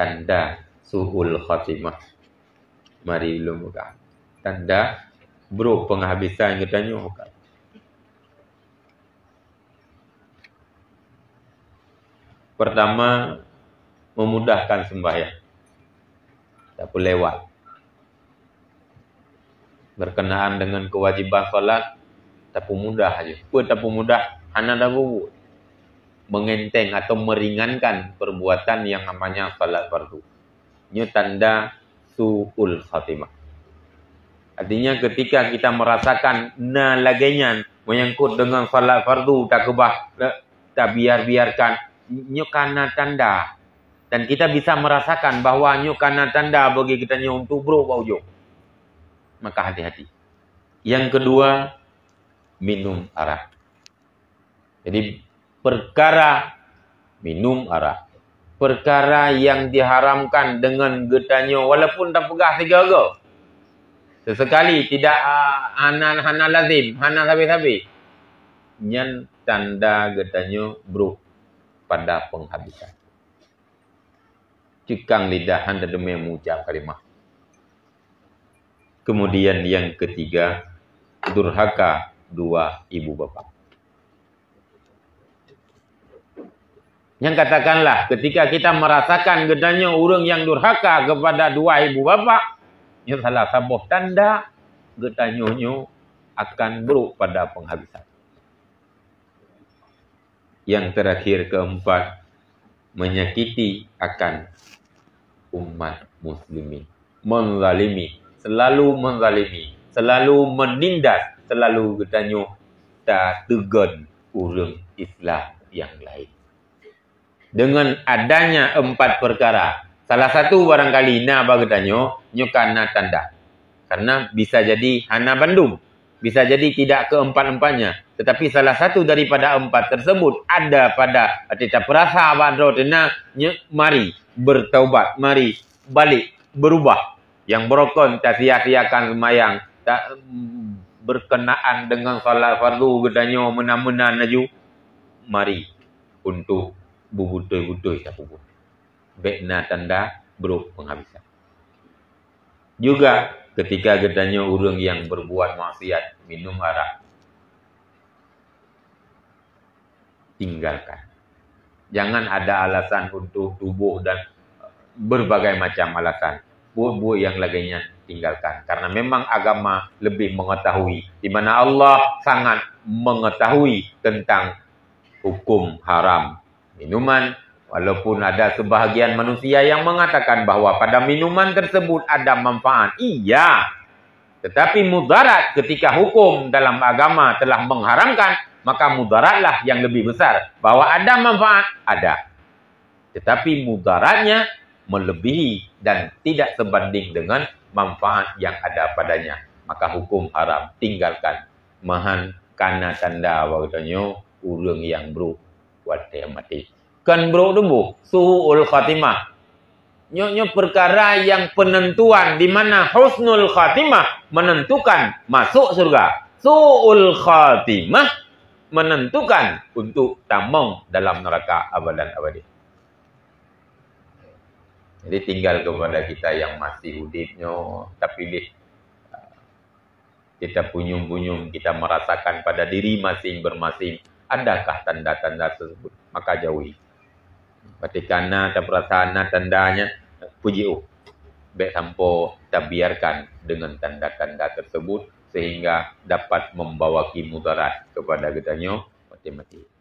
tanda suhul khatimah. Mari belum buka. Tanda buruk penghabisan katanya buka. Pertama, memudahkan sembahyang. Tak boleh lewat. Berkenaan dengan kewajiban salat, tak mudah aja. Pun tak mudah, hanya dah buat. Mengenteng atau meringankan perbuatan yang namanya salat fardu. Ini tanda su'ul khatimah. Artinya ketika kita merasakan na laganya menyangkut dengan salat fardu tak kebah tak biar-biarkan nyo kana tanda dan kita bisa merasakan bahawa nyo kana tanda bagi kita nyo untuk bro ujung maka hati-hati yang kedua minum arak jadi perkara minum arak perkara yang diharamkan dengan getanyo walaupun tak pegah tiga go sesekali tidak uh, hana hana lazim hana sabi-sabi nyan tanda getanyo bro pada penghabisan. Cekang lidah anda demi mengucap kalimah. Kemudian yang ketiga, durhaka dua ibu bapa. Yang katakanlah ketika kita merasakan gedanya orang yang durhaka kepada dua ibu bapa, ini salah sabuh tanda gedanya akan buruk pada penghabisan. Yang terakhir keempat, menyakiti akan umat muslimin. Menzalimi, selalu menzalimi, selalu menindas, selalu bertanya tak tegan orang Islam yang lain. Dengan adanya empat perkara, salah satu barangkali nak bagi tanya, nyukana tanda. Karena bisa jadi hana Bandung. Bisa jadi tidak keempat-empatnya. Tetapi salah satu daripada empat tersebut ada pada kita perasa badro dena mari bertaubat, mari balik berubah. Yang berokon tak sia-siakan semayang, tak berkenaan dengan salat fardu gedanya mena-mena naju. Mari untuk bubutui-butui tak pun. Bekna tanda beruk penghabisan. Juga ketika gedanya orang yang berbuat maksiat minum arak tinggalkan. Jangan ada alasan untuk tubuh dan berbagai macam alasan. Buat-buat yang lainnya tinggalkan. Karena memang agama lebih mengetahui. Di mana Allah sangat mengetahui tentang hukum haram minuman Walaupun ada sebahagian manusia yang mengatakan bahawa pada minuman tersebut ada manfaat. Iya. Tetapi mudarat ketika hukum dalam agama telah mengharamkan, maka mudaratlah yang lebih besar. Bahawa ada manfaat, ada. Tetapi mudaratnya melebihi dan tidak sebanding dengan manfaat yang ada padanya. Maka hukum haram tinggalkan. Mahan kana tanda waktunya urung yang bro buat dia mati. Kan buruk tumbuh. Suul khatimah. Nyonya perkara yang penentuan di mana husnul khatimah menentukan masuk surga. Suul khatimah menentukan untuk tamong dalam neraka abadan abadi. Jadi tinggal kepada kita yang masih hidupnya tapi pilih kita punyum-punyum kita merasakan pada diri masing bermasing adakah tanda-tanda tersebut maka jauhi Patikana dan perasaan tandanya puji oh. Baik sampo kita biarkan dengan tanda-tanda tersebut sehingga dapat membawa kimudarat kepada kita mati-mati.